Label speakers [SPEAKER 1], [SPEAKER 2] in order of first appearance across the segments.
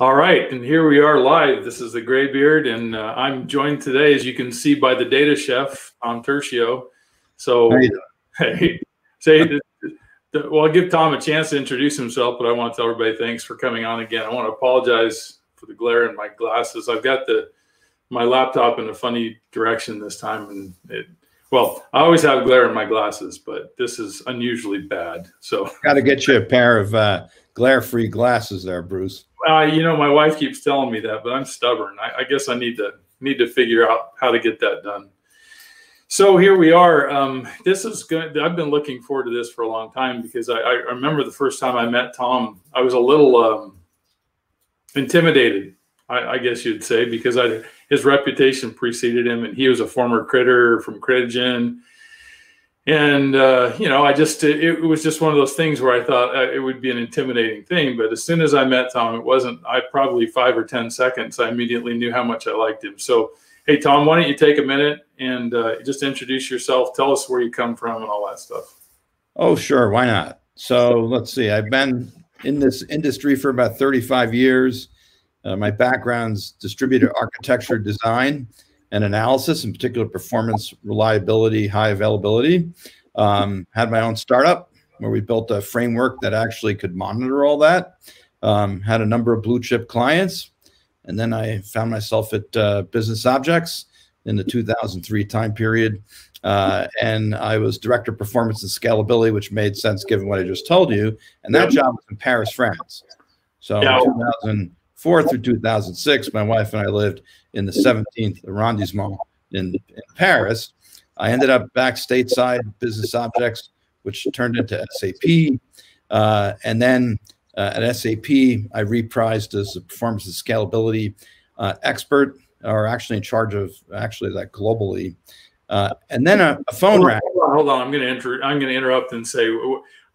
[SPEAKER 1] All right, and here we are live. This is the Graybeard, and uh, I'm joined today, as you can see, by the data chef, Tom Turchioe. So, hey, say, well, I'll give Tom a chance to introduce himself, but I want to tell everybody thanks for coming on again. I want to apologize for the glare in my glasses. I've got the my laptop in a funny direction this time, and it. Well, I always have glare in my glasses, but this is unusually bad. So,
[SPEAKER 2] got to get you a pair of uh, glare-free glasses, there, Bruce.
[SPEAKER 1] Uh, you know, my wife keeps telling me that, but I'm stubborn. I, I, guess I need to need to figure out how to get that done. So here we are. Um, this is good. I've been looking forward to this for a long time because I, I remember the first time I met Tom. I was a little um, intimidated, I, I, guess you'd say, because I, his reputation preceded him, and he was a former critter from Critigen and uh, you know, I just it, it, was just one of those things where I thought uh, it would be an intimidating thing. But as soon as I met Tom, it wasn't. I probably five or ten seconds, I immediately knew how much I liked him. So, hey, Tom, why don't you take a minute and uh, just introduce yourself? Tell us where you come from and all that stuff.
[SPEAKER 2] Oh, sure, why not? So let's see. I've been in this industry for about 35 years. Uh, my background's distributed architecture design and analysis, in particular performance, reliability, high availability. Um, had my own startup where we built a framework that actually could monitor all that. Um, had a number of blue chip clients. And then I found myself at uh, Business Objects in the 2003 time period. Uh, and I was director of performance and scalability, which made sense given what I just told you. And that job was in Paris, France. So yeah. 2004 through 2006, my wife and I lived in the 17th arrondissement in, in Paris. I ended up back stateside, Business Objects, which turned into SAP. Uh, and then uh, at SAP, I reprised as a performance and scalability uh, expert, or actually in charge of actually that globally. Uh, and then a, a phone
[SPEAKER 1] rang. Hold on, hold on. I'm going to inter- I'm going to interrupt and say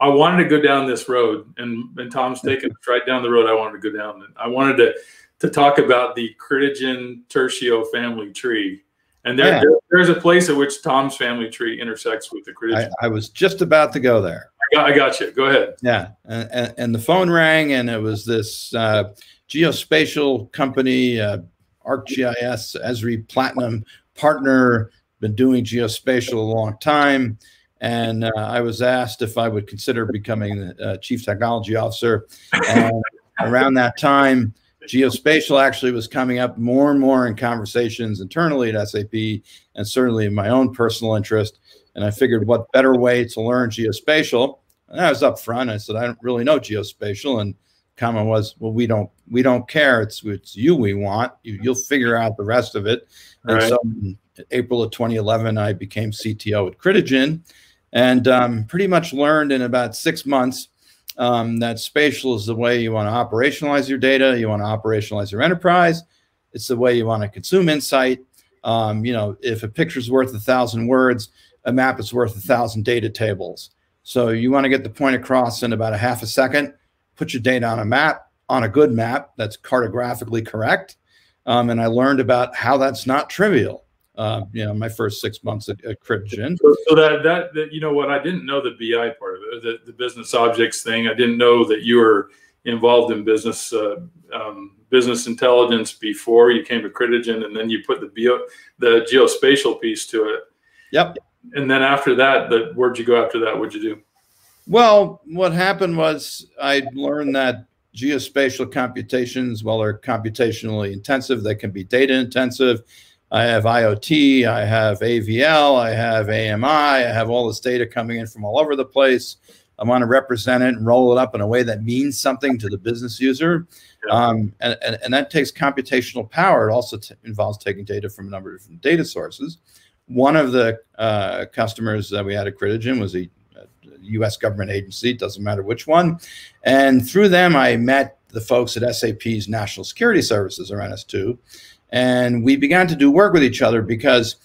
[SPEAKER 1] I wanted to go down this road, and, and Tom's taking us right down the road I wanted to go down. And I wanted to to talk about the Critigen Turchioe family tree. And there, yeah. there, there's a place at which Tom's family tree intersects with the Critigen.
[SPEAKER 2] I, I was just about to go there.
[SPEAKER 1] I got, I got you. Go ahead.
[SPEAKER 2] Yeah. And, and, and, the phone rang, and it was this uh, geospatial company, uh, ArcGIS, Esri Platinum partner, been doing geospatial a long time. And uh, I was asked if I would consider becoming the uh, chief technology officer. And around that time, geospatial actually was coming up more and more in conversations internally at SAP and certainly in my own personal interest. And I figured what better way to learn geospatial? And I was up front. I said, I don't really know geospatial. And comment was, well, we don't we don't care. It's it's you we want. You, will figure out the rest of it. And right. so April of 2011, I became CTO at Critigen and um, pretty much learned in about six months um, that spatial is the way you want to operationalize your data. You want to operationalize your enterprise. It's the way you want to consume insight. Um, you know, if a picture is worth a thousand words, a map is worth a thousand data tables. So you want to get the point across in about a half a second. Put your data on a map, on a good map that's cartographically correct. Um, and I learned about how that's not trivial uh, you know, my first six months at, at.
[SPEAKER 1] So, so that, that, that, you know what, I didn't know the BI part of it, the, the business objects thing. I didn't know that you were involved in business, uh, um, business intelligence before you came to Critigen, and then you put the bio, the geospatial piece to it.
[SPEAKER 2] Yep.
[SPEAKER 1] And then after that, the, where'd you go after that? What'd you do?
[SPEAKER 2] Well, what happened was I learned that geospatial computations, while they're computationally intensive, they can be data intensive I have IoT, I have AVL, I have AMI, I have all this data coming in from all over the place. I want to represent it and roll it up in a way that means something to the business user. Um, and, and, and, that takes computational power. It also involves taking data from a number of different data sources. One of the uh, customers that we had at Critigen was a, a US government agency, it doesn't matter which one. And through them, I met the folks at SAP's National Security Services, or NS2, and we began to do work with each other because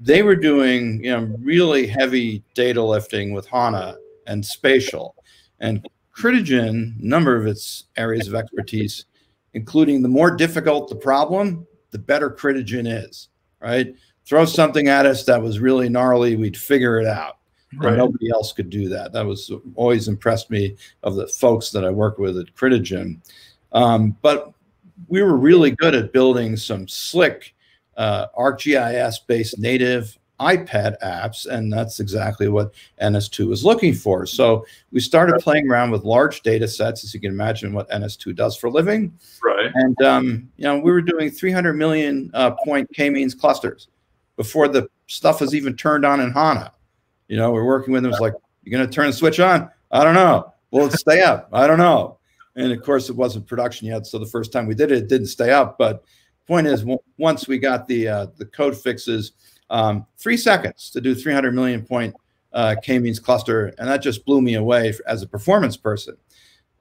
[SPEAKER 2] they were doing you know really heavy data lifting with HANA and spatial and Critigen, number of its areas of expertise, including the more difficult the problem, the better Critigen is, right? Throw something at us that was really gnarly, we'd figure it out. Right. nobody else could do that. That was always impressed me of the folks that I work with at Critigen. Um, but we were really good at building some slick uh, ArcGIS based native iPad apps, and that's exactly what NS2 was looking for. So we started playing around with large data sets, as you can imagine what NS2 does for a living.
[SPEAKER 1] Right.
[SPEAKER 2] And um, you know, we were doing 300 million uh, point k-means clusters before the stuff was even turned on in HANA. You know, we're working with them. It's like, you're going to turn the switch on? I don't know. Will it stay up? I don't know. And of course, it wasn't production yet. So the first time we did it, it didn't stay up. But point is, once we got the uh, the code fixes, um, three seconds to do 300 million point uh, k-means cluster, and that just blew me away as a performance person.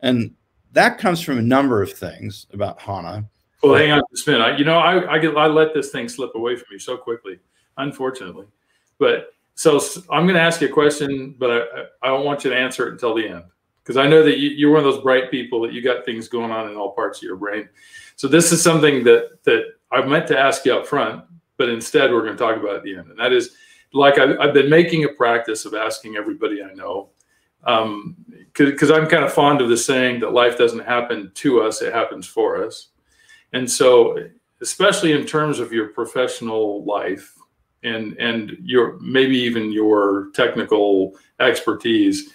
[SPEAKER 2] And that comes from a number of things about HANA.
[SPEAKER 1] Well, hang on just a minute. I, you know, I, I, get, I let this thing slip away from me so quickly, unfortunately. But so I'm going to ask you a question, but I, I don't want you to answer it until the end because I know that you, you're one of those bright people that you got things going on in all parts of your brain. So this is something that that I meant to ask you up front, but instead we're going to talk about at the end, and that is like I've, I've been making a practice of asking everybody I know because um, I'm kind of fond of the saying that life doesn't happen to us; it happens for us. And so, especially in terms of your professional life and and your maybe even your technical expertise,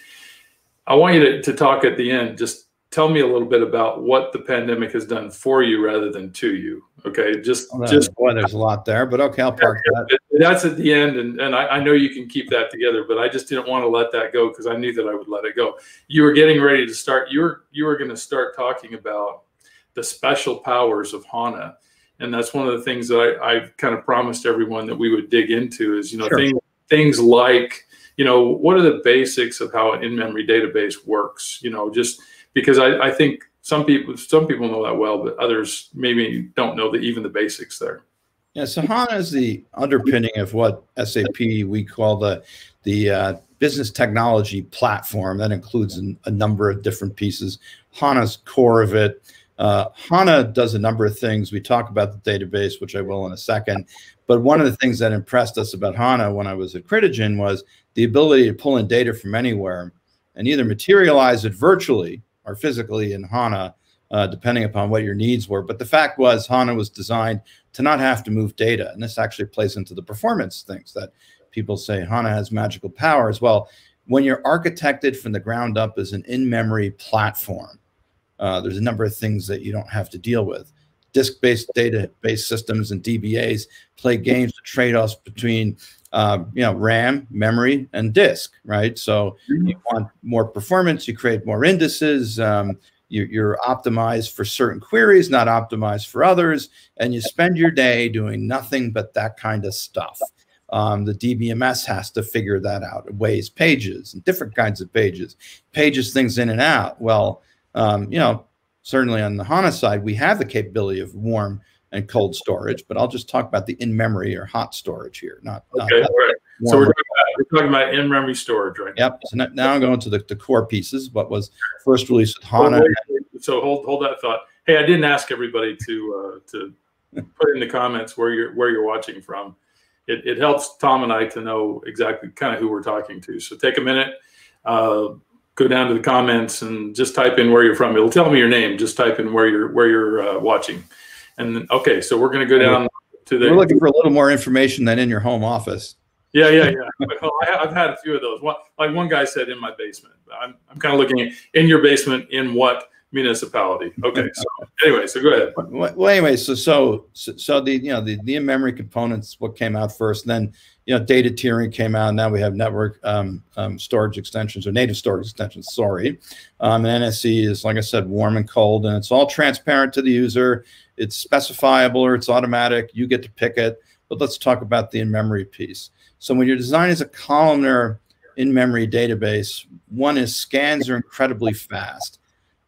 [SPEAKER 1] I want you to, to talk at the end. Just tell me a little bit about what the pandemic has done for you rather than to you. Okay, just
[SPEAKER 2] well,
[SPEAKER 1] just
[SPEAKER 2] boy, there's a lot there, but okay, I'll park that.
[SPEAKER 1] That's at the end, and and I, I, know you can keep that together, but I just didn't want to let that go because I knew that I would let it go. You were getting ready to start. You were you were going to start talking about the special powers of HANA, and that's one of the things that I, I've kind of promised everyone that we would dig into is you know sure. things things like you know what are the basics of how an in-memory database works. You know just because I, I think some people some people know that well, but others maybe don't know that even the basics there.
[SPEAKER 2] Yeah, so HANA is the underpinning of what SAP we call the the uh, business technology platform. That includes a, a, number of different pieces. HANA's core of it. Uh, HANA does a number of things. We talk about the database, which I will in a second. But one of the things that impressed us about HANA when I was at Critigen was the ability to pull in data from anywhere and either materialize it virtually or physically in HANA, uh, depending upon what your needs were. But the fact was, HANA was designed to not have to move data. And this actually plays into the performance things that people say HANA has magical powers. Well, when you're architected from the ground up as an in memory platform, uh, there's a number of things that you don't have to deal with. Disk-based database systems and DBAs play games of trade-offs between uh, you know, RAM, memory, and disk, right? So you want more performance, you create more indices, um, you, are optimized for certain queries, not optimized for others, and you spend your day doing nothing but that kind of stuff. Um, the DBMS has to figure that out. It weighs pages and different kinds of pages, pages things in and out. Well, um, you know, certainly on the HANA side, we have the capability of warm and cold storage, but I'll just talk about the in-memory or hot storage here. Not
[SPEAKER 1] okay. Not right. So we're talking, about, we're talking about in-memory storage, right?
[SPEAKER 2] Yep. So now I'm going to the, the core pieces. What was first released with HANA?
[SPEAKER 1] so hold hold that thought. Hey, I didn't ask everybody to uh, to put in the comments where you're where you're watching from. It, it helps Tom and I to know exactly kind of who we're talking to. So take a minute, uh, go down to the comments, and just type in where you're from. It'll tell me your name. Just type in where you're where you're uh, watching. And then, okay, so we're going to go down to the.
[SPEAKER 2] We're looking for a little more information than in your home office.
[SPEAKER 1] Yeah, yeah, yeah. well, I, have had a few of those. One, like one guy said, in my basement. I'm, I'm kind of looking at in your basement in what municipality? Okay, so anyway, so go ahead.
[SPEAKER 2] Well, anyway, so so so the you know the the in-memory components what came out first, then you know data tiering came out. And now we have network um, um, storage extensions or native storage extensions. Sorry, um, and NSE is like I said, warm and cold, and it's all transparent to the user it's specifiable or it's automatic. You get to pick it. But let's talk about the in-memory piece. So when you're designing as a columnar in-memory database, one is scans are incredibly fast.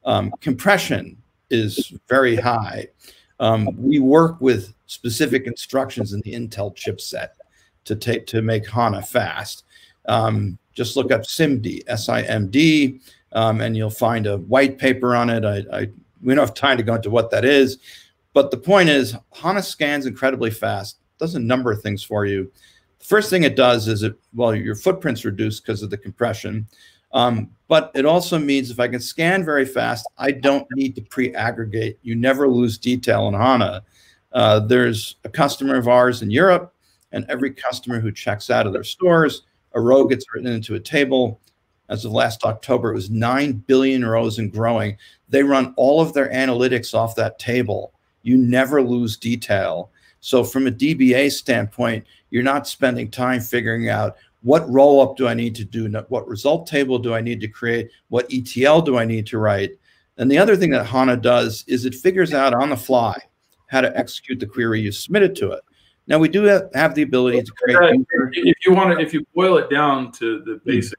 [SPEAKER 2] Um, compression is very high. Um, we work with specific instructions in the Intel chipset to take to make HANA fast. Um, just look up SIMD, S-I-M-D, um, and you'll find a white paper on it. I, I, we don't have time to go into what that is, but the point is, HANA scans incredibly fast, does a number of things for you. The first thing it does is it, well, your footprint's reduced because of the compression. Um, but it also means if I can scan very fast, I don't need to pre-aggregate. You never lose detail in HANA. Uh, there's a customer of ours in Europe, and every customer who checks out of their stores, a row gets written into a table. As of last October, it was 9 billion rows and growing. They run all of their analytics off that table. You never lose detail. So, from a DBA standpoint, you're not spending time figuring out what roll up do I need to do? What result table do I need to create? What ETL do I need to write? And the other thing that HANA does is it figures out on the fly how to execute the query you submitted to it. Now we do have, the ability to create.
[SPEAKER 1] If you want to, if you boil it down to the hmm. basic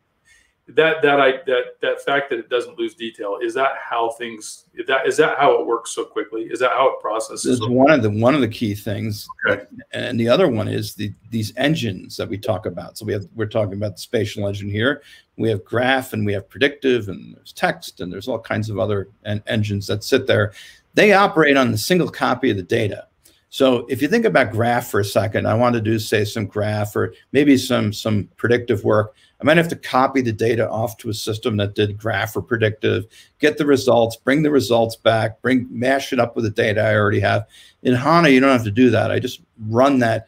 [SPEAKER 1] that that I that that fact that it doesn't lose detail is that how things is that is that how it works so quickly? Is that how it processes?
[SPEAKER 2] Is one of the one of the key things. Okay. And the other one is the these engines that we talk about. So we have we're talking about the spatial engine here. We have graph and we have predictive and there's text and there's all kinds of other en- engines that sit there. They operate on the single copy of the data. So if you think about graph for a second, I want to do say some graph or maybe some some predictive work. I might have to copy the data off to a system that did graph or predictive, get the results, bring the results back, bring mash it up with the data I already have. In HANA, you don't have to do that. I just run that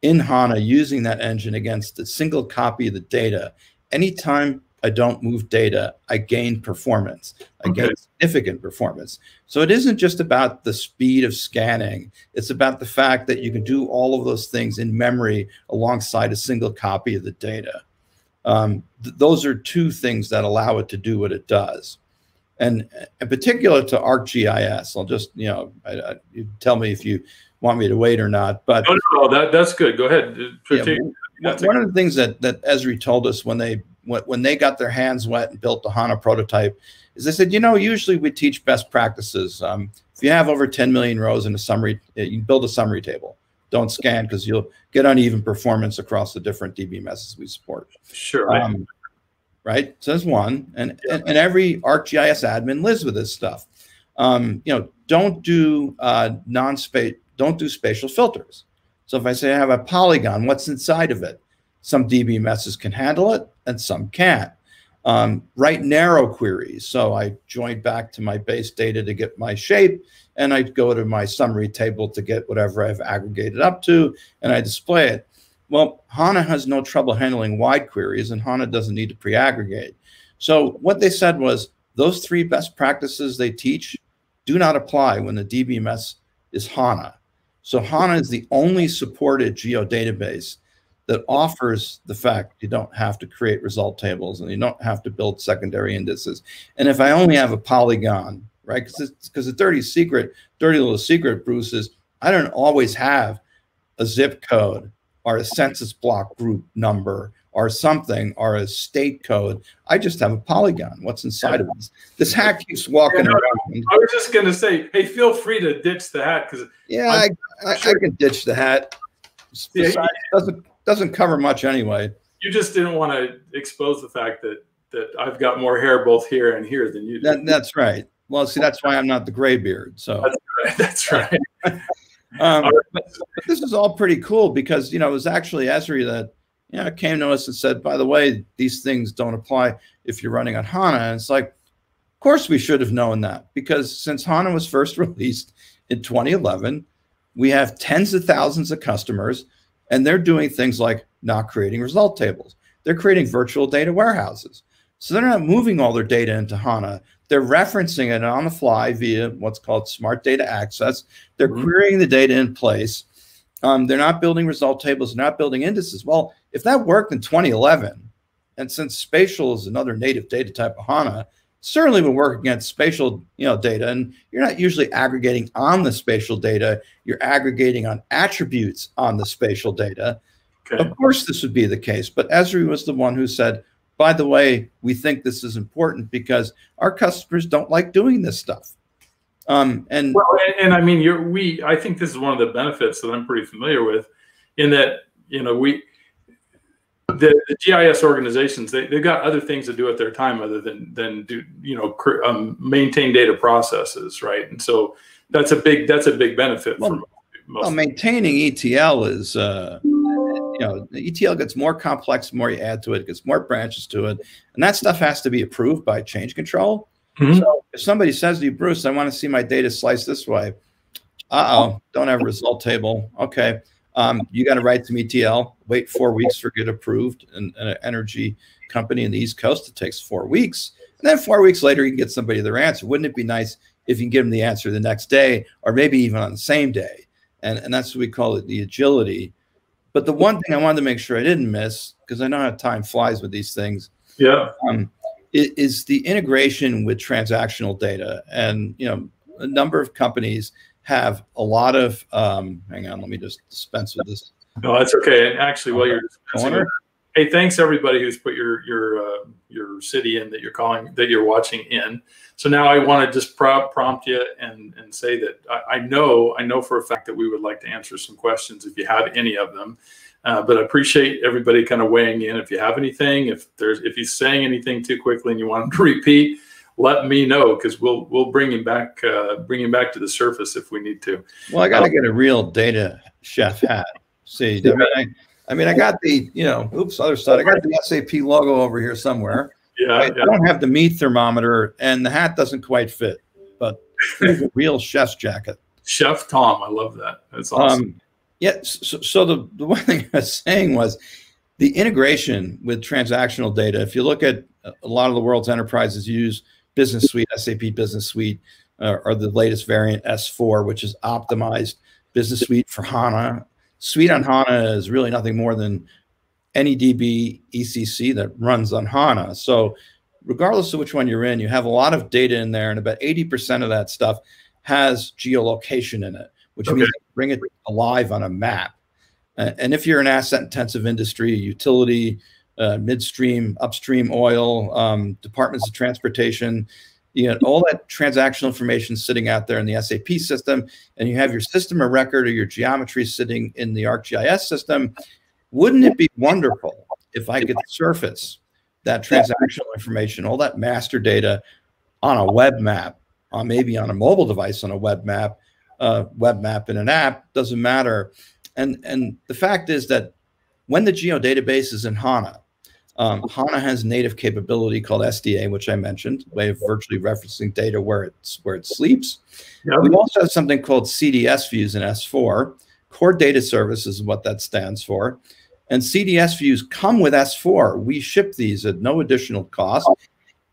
[SPEAKER 2] in HANA using that engine against a single copy of the data. Anytime I don't move data, I gain performance. I okay. gain significant performance. So it isn't just about the speed of scanning. It's about the fact that you can do all of those things in memory alongside a single copy of the data. Um, th those are two things that allow it to do what it does. And in particular to ArcGIS, I'll just, you know, I, I, you tell me if you want me to wait or not. But
[SPEAKER 1] no, no, that, that's good. Go ahead.
[SPEAKER 2] Yeah, one of the things that, that Esri told us when they when, when they got their hands wet and built the HANA prototype is they said, you know, usually we teach best practices. Um, if you have over 10 million rows in a summary, uh, you build a summary table. Don't scan because you'll get uneven performance across the different DBMSs we support.
[SPEAKER 1] Sure. Um,
[SPEAKER 2] right. So there's one, and, and, and every ArcGIS admin lives with this stuff. Um, you know, don't do uh, non-space, don't do spatial filters. So if I say I have a polygon, what's inside of it? Some DBMSs can handle it and some can't. Um, write narrow queries. So I join back to my base data to get my shape, and I go to my summary table to get whatever I've aggregated up to, and I display it. Well, HANA has no trouble handling wide queries, and HANA doesn't need to pre-aggregate. So what they said was those three best practices they teach do not apply when the DBMS is HANA. So HANA is the only supported geodatabase that offers the fact you don't have to create result tables and you don't have to build secondary indices. And if I only have a polygon, right? Because because the dirty secret, dirty little secret, Bruce, is I don't always have a zip code or a census block group number or something or a state code. I just have a polygon. What's inside of this? This hat keeps walking yeah, around.
[SPEAKER 1] I was just going to say, hey, feel free to ditch the hat because
[SPEAKER 2] yeah, I, I, sure. I, can ditch the hat. Besides, yeah, doesn't doesn't cover much anyway.
[SPEAKER 1] You just didn't want to expose the fact that that I've got more hair both here and here than you do.
[SPEAKER 2] That, that's right. Well, see, that's why I'm not the gray beard. So
[SPEAKER 1] that's right. That's
[SPEAKER 2] right. um. But, but this is all pretty cool because you know it was actually Esri that you know came to us and said, by the way, these things don't apply if you're running on HANA. And it's like, of course we should have known that because since HANA was first released in 2011, we have tens of thousands of customers and they're doing things like not creating result tables. They're creating virtual data warehouses. So they're not moving all their data into HANA. They're referencing it on the fly via what's called smart data access. They're mm-hmm. querying the data in place. Um, they're not building result tables, they're not building indices. Well, if that worked in 2011, and since spatial is another native data type of HANA, certainly would work against spatial you know data and you're not usually aggregating on the spatial data you're aggregating on attributes on the spatial data okay. of course this would be the case but esri was the one who said by the way we think this is important because our customers don't like doing this stuff. Um, and
[SPEAKER 1] well and, and i mean you're we i think this is one of the benefits that i'm pretty familiar with in that you know we the, the, GIS organizations they, they've got other things to do at their time other than than do you know um, maintain data processes right? And so that's a big that's a big benefit
[SPEAKER 2] well, for most well maintaining ETL is uh, you know, the ETL gets more complex the more you add to it, it gets more branches to it. And that stuff has to be approved by change control. Mm-hmm. So if somebody says to you, Bruce, I want to see my data sliced this way, uh oh, don't have a result table. Okay. Um, you got to write some ETL, wait four weeks for get approved. And an energy company in the East Coast, it takes four weeks. And then four weeks later, you can get somebody their answer. Wouldn't it be nice if you can give them the answer the next day or maybe even on the same day? And, and that's what we call it the agility. But the one thing I wanted to make sure I didn't miss, because I know how time flies with these things.
[SPEAKER 1] Yeah.
[SPEAKER 2] Um, is the integration with transactional data. And, you know, a number of companies have a lot of, um, hang on, let me just dispense with this.
[SPEAKER 1] No, that's okay. And actually, while you're dispensing Hey, thanks everybody who's put your your uh, your city in that you're calling that you're watching in. So now I want to just prompt you and and say that I, I, know I know for a fact that we would like to answer some questions if you have any of them. Uh, but I appreciate everybody kind of weighing in. If you have anything, if there's if he's saying anything too quickly and you want him to repeat, let me know because we'll we'll bring him back uh, bring him back to the surface if we need to.
[SPEAKER 2] Well, I got to um, get a real data chef hat. See, I mean, I, I mean, I got the, you know, oops, other side. I got the SAP logo over here somewhere.
[SPEAKER 1] Yeah,
[SPEAKER 2] I,
[SPEAKER 1] yeah.
[SPEAKER 2] I don't have the meat thermometer, and the hat doesn't quite fit, but a real chef's jacket.
[SPEAKER 1] Chef Tom, I love that. That's awesome. Um,
[SPEAKER 2] yeah. So, so the, the one thing I was saying was the integration with transactional data. If you look at a lot of the world's enterprises use Business Suite, SAP Business Suite, uh, or the latest variant S4, which is optimized Business Suite for HANA Suite on HANA is really nothing more than any DB ECC that runs on HANA. So regardless of which one you're in, you have a lot of data in there, and about 80% of that stuff has geolocation in it, which okay. means bring it alive on a map. Uh, and if you're an asset-intensive industry, utility, uh, midstream, upstream oil, um, departments of transportation, you know all that transactional information sitting out there in the SAP system, and you have your system of record or your geometry sitting in the ArcGIS system. Wouldn't it be wonderful if I could surface that transactional information, all that master data, on a web map, on maybe on a mobile device on a web map, uh, web map in an app doesn't matter. And and the fact is that when the geo database is in HANA, um, HANA has native capability called SDA, which I mentioned, way of virtually referencing data where it's where it sleeps. We also have something called CDS views in S4. Core Data Service is what that stands for. And CDS views come with S4. We ship these at no additional cost.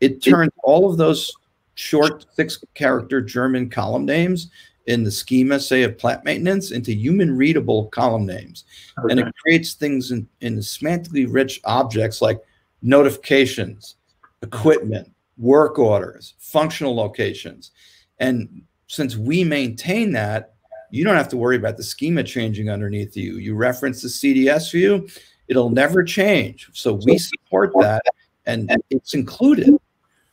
[SPEAKER 2] It turns all of those short six character German column names in the schema, say, of plant maintenance into human readable column names. Okay. And it creates things in, in semantically rich objects like notifications, equipment, work orders, functional locations. And since we maintain that, you don't have to worry about the schema changing underneath you. You reference the CDS view, it'll never change. So we support that and it's included.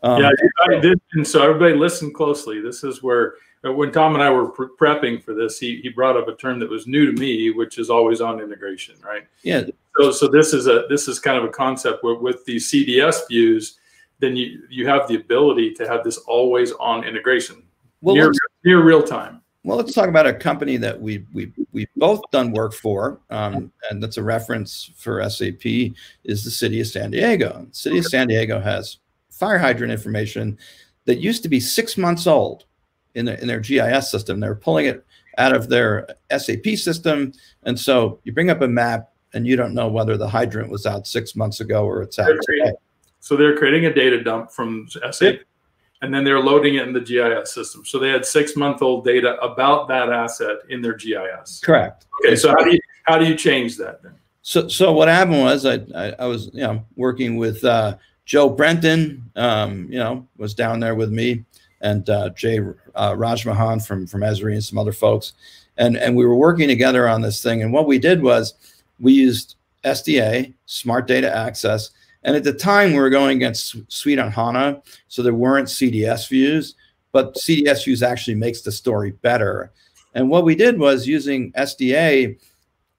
[SPEAKER 1] Um, yeah, I did. And so everybody listen closely. This is where when Tom and I were pre prepping for this, he, he brought up a term that was new to me, which is always on integration, right?
[SPEAKER 2] Yeah.
[SPEAKER 1] So, so this is a this is kind of a concept where with these CDS views, then you you have the ability to have this always on integration, well, near near real time.
[SPEAKER 2] Well, let's talk about a company that we we we both done work for, um, and that's a reference for SAP is the city of San Diego. The city of San Diego has fire hydrant information that used to be six months old in their, in their GIS system. They're pulling it out of their SAP system. And so you bring up a map and you don't know whether the hydrant was out six months ago or it's out today.
[SPEAKER 1] So they're creating a data dump from SAP and then they're loading it in the GIS system. So they had six month old data about that asset in their GIS.
[SPEAKER 2] Correct.
[SPEAKER 1] Okay. So how do you, how do you change that then?
[SPEAKER 2] So, so what happened was I, I, I was, you know, working with uh, Joe Brenton, um, you know, was down there with me and uh, Jay uh, Rajmahan from from Esri and some other folks, and and we were working together on this thing. And what we did was we used SDA, Smart Data Access, and at the time we were going against Suite on HANA, so there weren't CDS views, but CDS views actually makes the story better. And what we did was using SDA,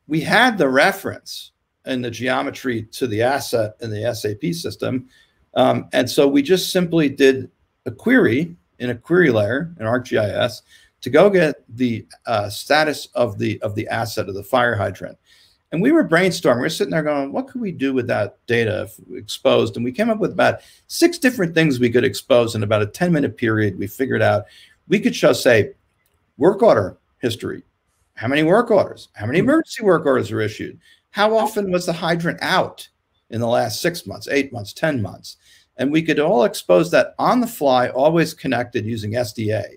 [SPEAKER 2] we had the reference and the geometry to the asset in the SAP system. Um, and so we just simply did a query in a query layer in ArcGIS to go get the uh, status of the of the asset of the fire hydrant. And we were brainstorming. We are sitting there going, what could we do with that data exposed? And we came up with about six different things we could expose in about a 10 minute period. We figured out we could show, say, work order history. How many work orders? How many emergency work orders were issued? How often was the hydrant out in the last six months, eight months, 10 months? And we could all expose that on the fly, always connected using SDA,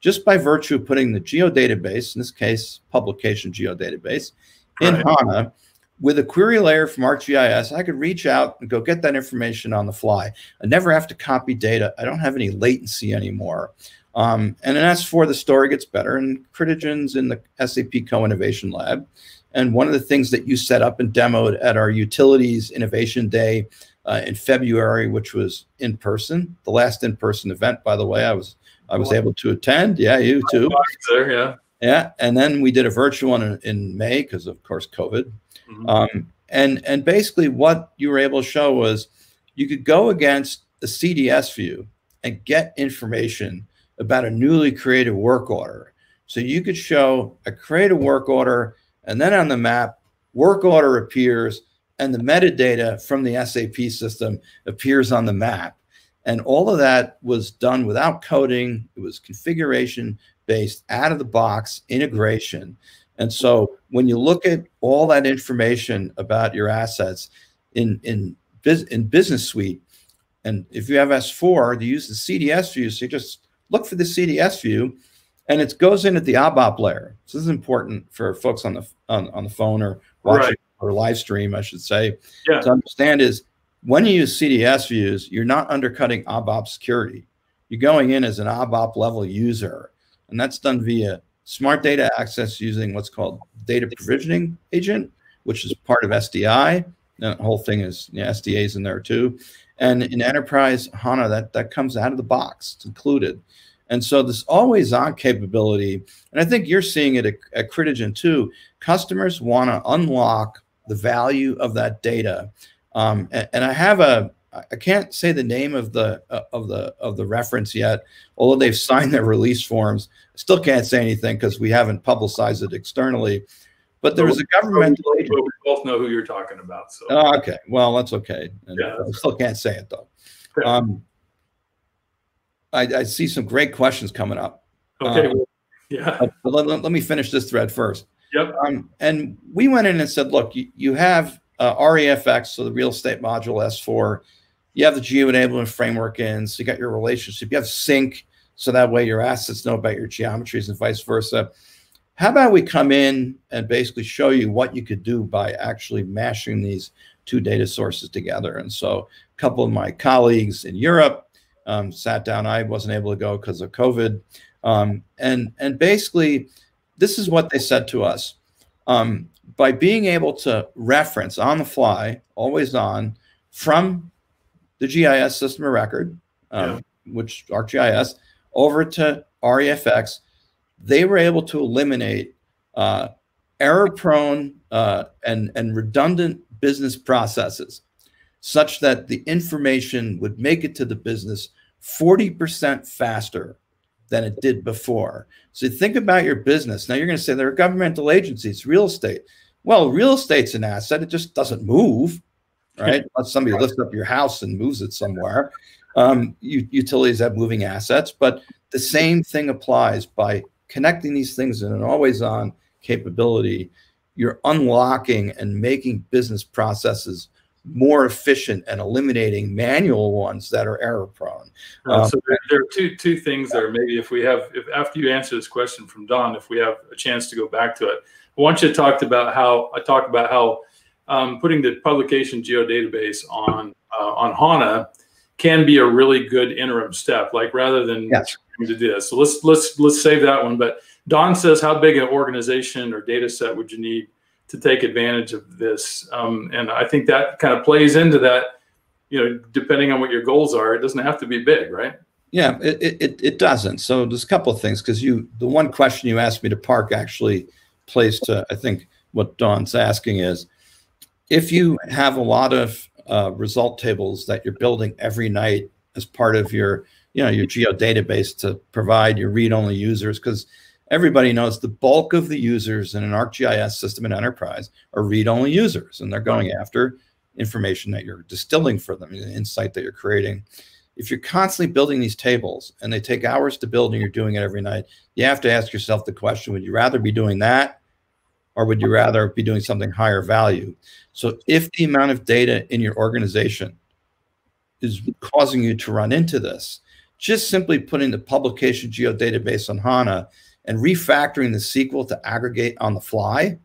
[SPEAKER 2] just by virtue of putting the geodatabase, in this case, publication geodatabase, in right. HANA with a query layer from ArcGIS, I could reach out and go get that information on the fly. I never have to copy data. I don't have any latency anymore. Um, and in S4, the story gets better. And Critigen's in the SAP Co-Innovation Lab. And one of the things that you set up and demoed at our Utilities Innovation Day uh, in February, which was in person, the last in-person event, by the way, I was I was able to attend. Yeah, you too.
[SPEAKER 1] There, yeah.
[SPEAKER 2] Yeah, and then we did a virtual one in, in May because, of course, COVID. Mm-hmm. Um, and and basically, what you were able to show was you could go against the CDS view and get information about a newly created work order. So you could show a created work order, and then on the map, work order appears, and the metadata from the SAP system appears on the map. And all of that was done without coding. It was configuration based out of the box integration. And so when you look at all that information about your assets in, in, in Business Suite, and if you have S4, you use the CDS view. So you just look for the CDS view and it goes in at the ABAP layer. So this is important for folks on the on, on the phone or watching right. Or live stream, I should say. Yeah. To understand is when you use CDS views, you're not undercutting ABAP security. You're going in as an ABAP level user and that's done via smart data access using what's called data provisioning agent, which is part of SDI. The whole thing is you know, SDA's in there too. And in enterprise HANA, that, that comes out of the box, it's included. And so this always on capability, and I think you're seeing it at, at Critigen too, customers want to unlock the value of that data. Um, and, and I have a, I can't say the name of the uh, of the of the reference yet, although they've signed their release forms. I still can't say anything because we haven't publicized it externally. But there was a governmental
[SPEAKER 1] we both know who you're talking about. So
[SPEAKER 2] oh, okay, well that's okay. And yeah, I still can't say it though. Um, I, I, see some great questions coming up.
[SPEAKER 1] Okay, um, yeah.
[SPEAKER 2] Let, let, let, me finish this thread first.
[SPEAKER 1] Yep.
[SPEAKER 2] Um, and we went in and said, look, you, you have uh, REFX, so the real estate module S4 you have the geo enablement framework in, so you got your relationship. You have sync, so that way your assets know about your geometries and vice versa. How about we come in and basically show you what you could do by actually mashing these two data sources together? And so a couple of my colleagues in Europe um, sat down. I wasn't able to go because of COVID. Um, and, and basically, this is what they said to us. Um, by being able to reference on the fly, always on, from the GIS system of record, um, yeah. which ArcGIS, over to REFX, they were able to eliminate uh, error-prone uh, and, and redundant business processes such that the information would make it to the business 40% faster than it did before. So think about your business. Now you're going to say there are governmental agencies, real estate. Well, real estate's an asset. It just doesn't move right? Unless somebody lifts up your house and moves it somewhere. Um, utilities have moving assets, but the same thing applies by connecting these things in an always on capability. You're unlocking and making business processes more efficient and eliminating manual ones that are error prone.
[SPEAKER 1] Uh, so there, there, are two two things there. Maybe if we have, if after you answer this question from Don, if we have a chance to go back to it, I want you to talk about how I talk about how um, putting the publication geodatabase on uh, on HANA can be a really good interim step. Like rather than yes. to do this, so let's let's let's save that one. But Don says, how big an organization or data set would you need to take advantage of this? Um, and I think that kind of plays into that. You know, depending on what your goals are, it doesn't have to be big, right?
[SPEAKER 2] Yeah, it it, it doesn't. So there's a couple of things because you the one question you asked me to park actually plays to I think what Don's asking is if you have a lot of uh, result tables that you're building every night as part of your, you know, your geo database to provide your read-only users, because everybody knows the bulk of the users in an ArcGIS system in enterprise are read-only users, and they're going after information that you're distilling for them, the insight that you're creating. If you're constantly building these tables and they take hours to build and you're doing it every night, you have to ask yourself the question, would you rather be doing that or would you rather be doing something higher value? So if the amount of data in your organization is causing you to run into this, just simply putting the publication geodatabase on HANA and refactoring the SQL to aggregate on the fly,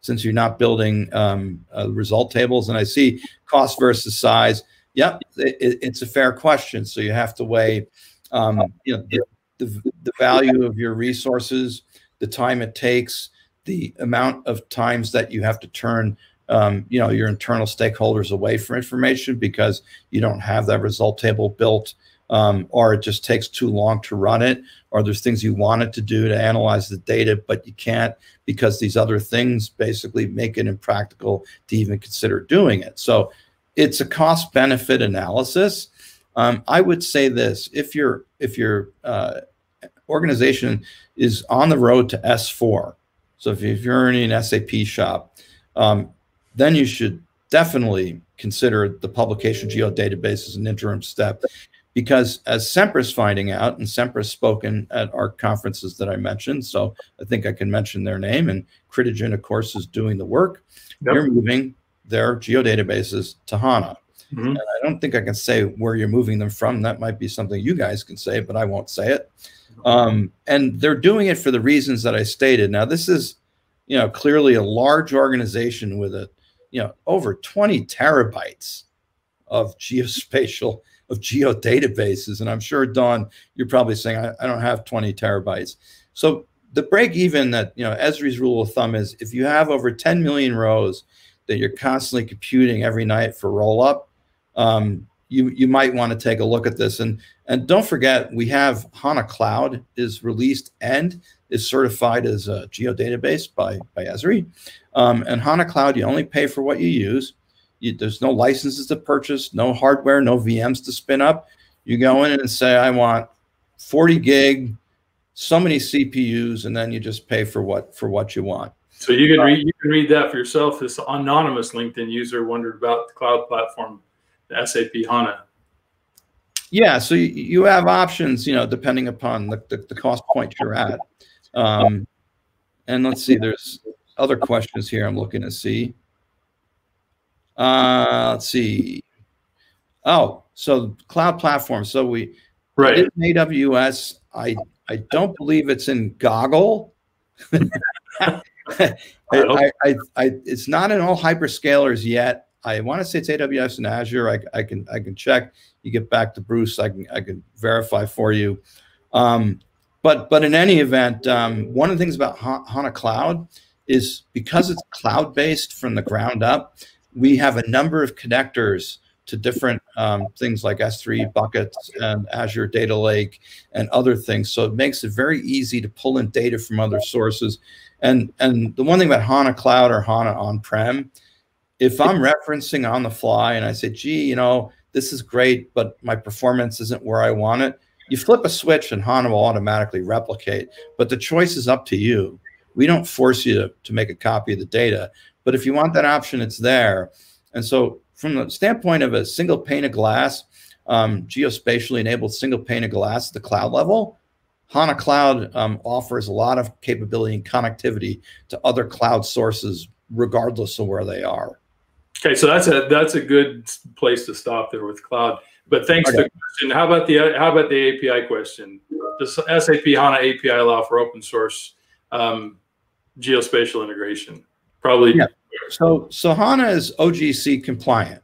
[SPEAKER 2] since you're not building um, uh, result tables. And I see cost versus size. Yep, it, it's a fair question. So you have to weigh, um, you know, the, the, the value of your resources, the time it takes, the amount of times that you have to turn um, you know your internal stakeholders away from information because you don't have that result table built um, or it just takes too long to run it, or there's things you want it to do to analyze the data, but you can't because these other things basically make it impractical to even consider doing it. So it's a cost benefit analysis. Um, I would say this: if your if your uh, organization is on the road to S4, so if, you're in an SAP shop, um, then you should definitely consider the publication geodatabase as an interim step because as Sempra's finding out, and Sempra's spoken at our conferences that I mentioned, so I think I can mention their name, and Critigen, of course, is doing the work. Yep. You're moving their geodatabases to HANA. Mm-hmm. And I don't think I can say where you're moving them from. That might be something you guys can say, but I won't say it. Um, and they're doing it for the reasons that I stated. Now, this is, you know, clearly a large organization with a, you know, over 20 terabytes of geospatial of geo databases. And I'm sure, Don, you're probably saying, I, I don't have 20 terabytes. So the break even that, you know, Esri's rule of thumb is if you have over 10 million rows that you're constantly computing every night for roll up, um, you, you might want to take a look at this. And, and don't forget, we have HANA Cloud is released and is certified as a geodatabase by, by Esri. Um, and HANA Cloud, you only pay for what you use. You, there's no licenses to purchase, no hardware, no VMs to spin up. You go in and say, I want 40 gig, so many CPUs, and then you just pay for what for what you want.
[SPEAKER 1] So you can read you can read that for yourself. This anonymous LinkedIn user wondered about the cloud platform, the SAP HANA.
[SPEAKER 2] Yeah, so you, you have options, you know, depending upon the, the, the cost point you're at. Um, and let's see, there's other questions here I'm looking to see. Uh, let's see. Oh, so cloud platform. So we
[SPEAKER 1] right in
[SPEAKER 2] AWS. I I don't believe it's in Google. I, I, I, I, it's not in all hyperscalers yet. I want to say it's AWS and Azure. I, I can I can check. You get back to Bruce. I can I can verify for you. Um, but but in any event, um, one of the things about HANA Cloud is because it's cloud based from the ground up we have a number of connectors to different um, things like S3 buckets and Azure Data Lake and other things. So it makes it very easy to pull in data from other sources. And, and the one thing about HANA Cloud or HANA on-prem, if I'm referencing on the fly and I say, gee, you know, this is great, but my performance isn't where I want it, you flip a switch and HANA will automatically replicate. But the choice is up to you. We don't force you to, to make a copy of the data. But if you want that option, it's there. And so from the standpoint of a single pane of glass, um, geospatially enabled single pane of glass at the cloud level, HANA Cloud um, offers a lot of capability and connectivity to other cloud sources, regardless of where they are.
[SPEAKER 1] Okay, so that's a that's a good place to stop there with cloud. But thanks okay. for the question. How about the how about the API question? Does SAP HANA API allow for open source um, geospatial integration? Probably
[SPEAKER 2] yeah. So so HANA is OGC compliant.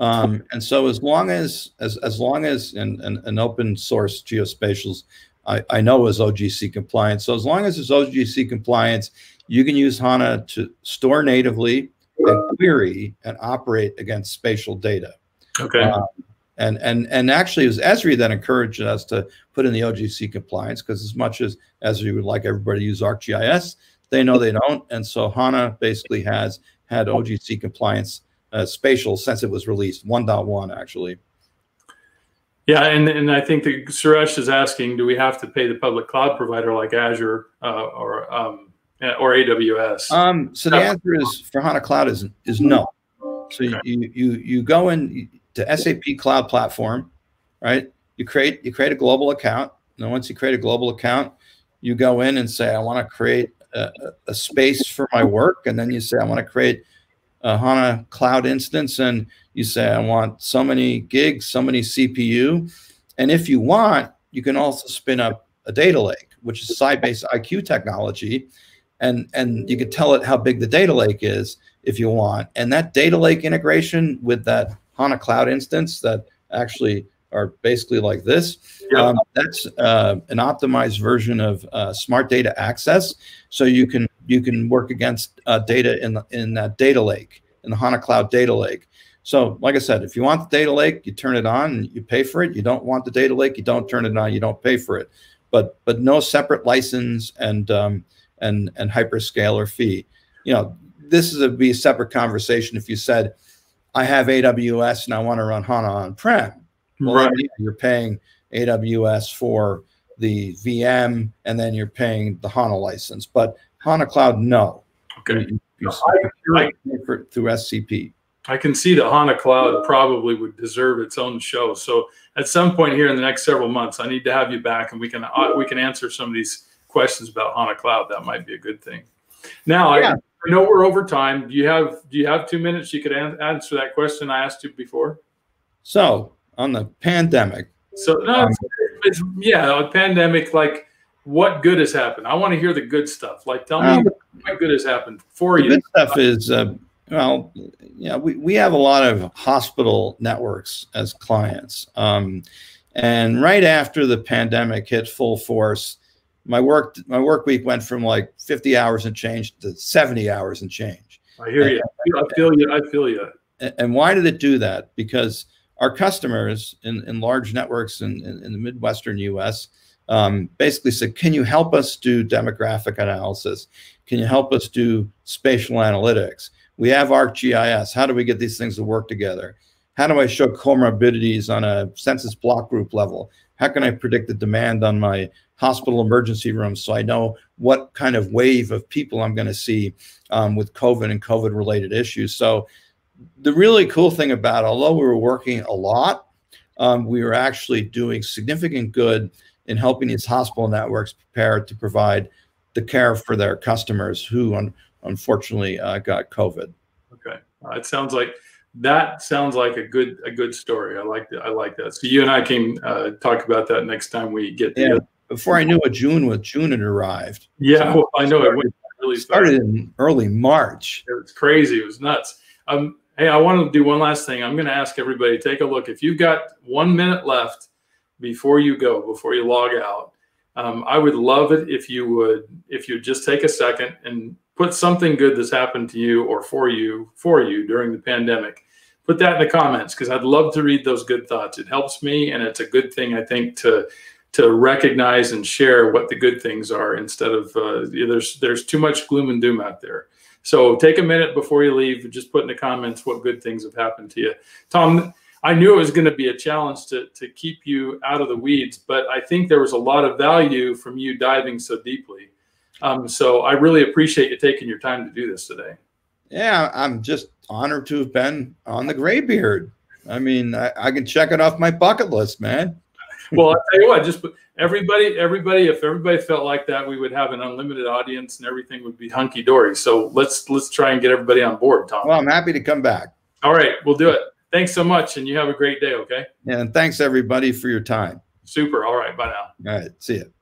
[SPEAKER 2] Um, and so as long as as as long as an, an, an open source geospatials I, I know is OGC compliant. So as long as it's OGC compliance, you can use HANA to store natively and query and operate against spatial data.
[SPEAKER 1] Okay. Um,
[SPEAKER 2] and and and actually, it was Esri that encouraged us to put in the OGC compliance because as much as Esri would like everybody to use ArcGIS, they know they don't, and so HANA basically has had OGC compliance uh, spatial since it was released 1.1 actually.
[SPEAKER 1] Yeah, and, and I think that Suresh is asking, do we have to pay the public cloud provider like Azure uh, or um, or AWS?
[SPEAKER 2] Um, so the answer is for HANA Cloud is is no. So you, you you go in to SAP Cloud Platform, right? You create you create a global account. And once you create a global account, you go in and say, I want to create a, space for my work, and then you say, I want to create a HANA cloud instance and you say, I want so many gigs, so many CPU. And if you want, you can also spin up a data lake, which is Sybase IQ technology. And, and you can tell it how big the data lake is if you want. And that data lake integration with that HANA cloud instance that actually are basically like this. Um, that's uh, an optimized version of uh, smart data access. So you can you can work against uh, data in the, in that data lake in the HANA Cloud data lake. So, like I said, if you want the data lake, you turn it on and you pay for it. You don't want the data lake, you don't turn it on, you don't pay for it. But but no separate license and um, and and hyperscaler fee. You know, this is a be a separate conversation. If you said, I have AWS and I want to run HANA on prem, well, right. you're paying AWS for the VM and then you're paying the HANA license. But HANA Cloud, no.
[SPEAKER 1] Okay.
[SPEAKER 2] You, you I, I, for, through SCP.
[SPEAKER 1] I can see that HANA Cloud probably would deserve its own show. So at some point here in the next several months, I need to have you back and we can uh, we can answer some of these questions about HANA Cloud. That might be a good thing. Now yeah. I, I know we're over time. Do you have do you have two minutes? You could an answer that question I asked you before.
[SPEAKER 2] So on the pandemic.
[SPEAKER 1] So no, um, it's, yeah, a pandemic. Like, what good has happened? I want to hear the good stuff. Like, tell um, me what good has happened for you.
[SPEAKER 2] Good stuff is uh, well, yeah, we we have a lot of hospital networks as clients, um, and right after the pandemic hit full force. My work, my work week went from like 50 hours and change to 70 hours and change.
[SPEAKER 1] I hear you. I feel you. I feel you.
[SPEAKER 2] And why did it do that? Because our customers in, in large networks in, in, in the Midwestern US um, basically said, Can you help us do demographic analysis? Can you help us do spatial analytics? We have ArcGIS. How do we get these things to work together? How do I show comorbidities on a census block group level? How can I predict the demand on my hospital emergency room so I know what kind of wave of people I'm going to see um, with COVID and COVID related issues? So the really cool thing about, although we were working a lot, um, we were actually doing significant good in helping these hospital networks prepare to provide the care for their customers who un unfortunately uh, got COVID.
[SPEAKER 1] Okay, uh, it sounds like that sounds like a good a good story. I like that. I like that. So you and I can uh, talk about that next time we get
[SPEAKER 2] yeah. Together. Before I knew what June was, June had arrived.
[SPEAKER 1] Yeah, so well, I know started, it
[SPEAKER 2] really started. started in early March.
[SPEAKER 1] It was crazy. It was nuts. Um, Hey, I want to do one last thing. I'm going to ask everybody take a look. If you've got one minute left before you go, before you log out, um, I would love it if you would if you just take a second and put something good that's happened to you or for you for you during the pandemic. Put that in the comments because I'd love to read those good thoughts. It helps me, and it's a good thing I think to to recognize and share what the good things are instead of uh, there's there's too much gloom and doom out there. So take a minute before you leave. Just put in the comments what good things have happened to you. Tom, I knew it was going to be a challenge to, to keep you out of the weeds, but I think there was a lot of value from you diving so deeply. Um, so I really appreciate you taking your time to do this today.
[SPEAKER 2] Yeah, I'm just honored to have been on the Graybeard. I mean, I, I can check it off my bucket list, man.
[SPEAKER 1] well, I'll tell you what, just everybody, everybody, if everybody felt like that, we would have an unlimited audience and everything would be hunky dory. So let's let's try and get everybody on board, Tom.
[SPEAKER 2] Well, I'm happy to come back.
[SPEAKER 1] All right, we'll do it. Thanks so much, and you have a great day. Okay.
[SPEAKER 2] And thanks everybody for your time.
[SPEAKER 1] Super. All right. Bye now.
[SPEAKER 2] All right. See you.